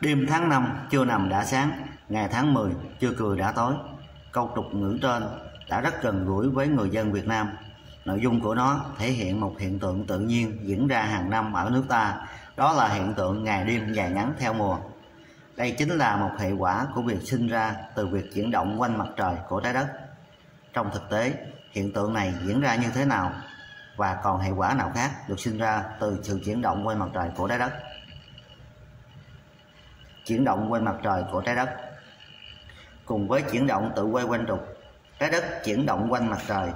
Đêm tháng năm chưa nằm đã sáng, ngày tháng 10 chưa cười đã tối. Câu tục ngữ trên đã rất gần gũi với người dân Việt Nam. Nội dung của nó thể hiện một hiện tượng tự nhiên diễn ra hàng năm ở nước ta, đó là hiện tượng ngày đêm dài ngắn theo mùa. Đây chính là một hệ quả của việc sinh ra từ việc chuyển động quanh mặt trời của trái đất. Trong thực tế, hiện tượng này diễn ra như thế nào và còn hệ quả nào khác được sinh ra từ sự chuyển động quanh mặt trời của trái đất? Chuyển động quanh mặt trời của trái đất Cùng với chuyển động tự quay quanh trục, trái đất chuyển động quanh mặt trời.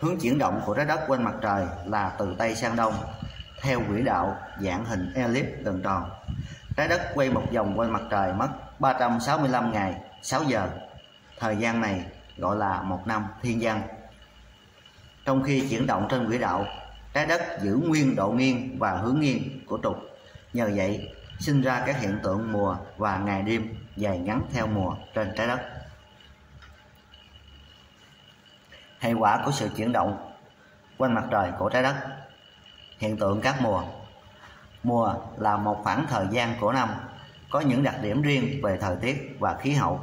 Hướng chuyển động của trái đất quanh mặt trời là từ Tây sang Đông, theo quỹ đạo dạng hình elip gần tròn. Trái đất quay một vòng quanh mặt trời mất 365 ngày 6 giờ. Thời gian này gọi là một năm thiên văn. Trong khi chuyển động trên quỹ đạo, trái đất giữ nguyên độ nghiêng và hướng nghiêng của trục. Nhờ vậy, sinh ra các hiện tượng mùa và ngày đêm dài ngắn theo mùa trên trái đất. Hệ quả của sự chuyển động quanh mặt trời của trái đất Hiện tượng các mùa Mùa là một khoảng thời gian của năm, có những đặc điểm riêng về thời tiết và khí hậu.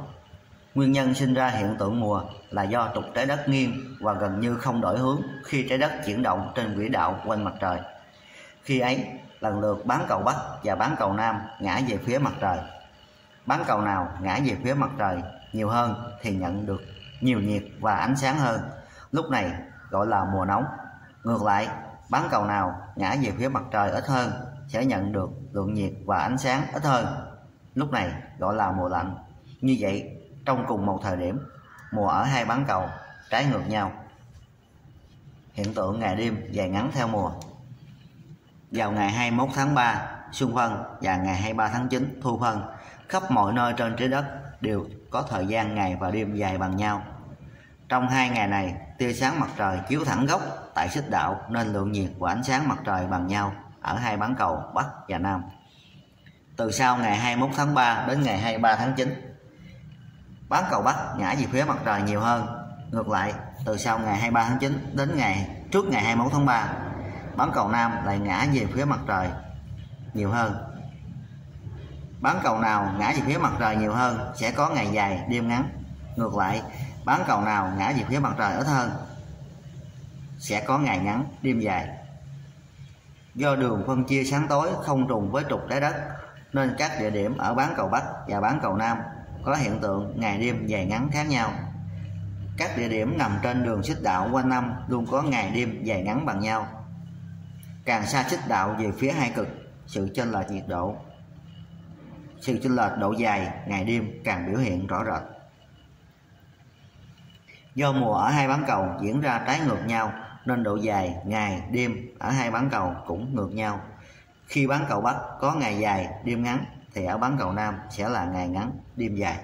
Nguyên nhân sinh ra hiện tượng mùa là do trục trái đất nghiêng và gần như không đổi hướng khi trái đất chuyển động trên quỹ đạo quanh mặt trời. Khi ấy, lần lượt bán cầu Bắc và bán cầu Nam ngã về phía mặt trời. Bán cầu nào ngã về phía mặt trời nhiều hơn thì nhận được nhiều nhiệt và ánh sáng hơn. Lúc này gọi là mùa nóng. Ngược lại, bán cầu nào ngã về phía mặt trời ít hơn sẽ nhận được lượng nhiệt và ánh sáng ít hơn. Lúc này gọi là mùa lạnh. Như vậy, trong cùng một thời điểm, mùa ở hai bán cầu trái ngược nhau. Hiện tượng ngày đêm dài ngắn theo mùa. Vào ngày 21 tháng 3, xuân phân và ngày 23 tháng 9, thu phân, khắp mọi nơi trên trái đất đều có thời gian ngày và đêm dài bằng nhau. Trong hai ngày này, tia sáng mặt trời chiếu thẳng gốc tại xích đạo nên lượng nhiệt của ánh sáng mặt trời bằng nhau ở hai bán cầu Bắc và Nam. Từ sau ngày 21 tháng 3 đến ngày 23 tháng 9, bán cầu Bắc ngã về phía mặt trời nhiều hơn. Ngược lại, từ sau ngày 23 tháng 9 đến ngày trước ngày 21 tháng 3, bán cầu Nam lại ngã về phía mặt trời nhiều hơn. Bán cầu nào ngã về phía mặt trời nhiều hơn sẽ có ngày dài, đêm ngắn. Ngược lại, bán cầu nào ngã về phía mặt trời ít hơn sẽ có ngày ngắn, đêm dài. Do đường phân chia sáng tối không trùng với trục trái đất nên các địa điểm ở bán cầu Bắc và bán cầu Nam có hiện tượng ngày đêm dài ngắn khác nhau. Các địa điểm nằm trên đường xích đạo quanh năm luôn có ngày đêm dài ngắn bằng nhau. Càng xa xích đạo về phía hai cực, sự chênh lệch nhiệt độ, sự chênh lệch độ dài ngày đêm càng biểu hiện rõ rệt. Do mùa ở hai bán cầu diễn ra trái ngược nhau nên độ dài ngày đêm ở hai bán cầu cũng ngược nhau. Khi bán cầu Bắc có ngày dài đêm ngắn thì ở bán cầu Nam sẽ là ngày ngắn đêm dài.